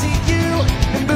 see you.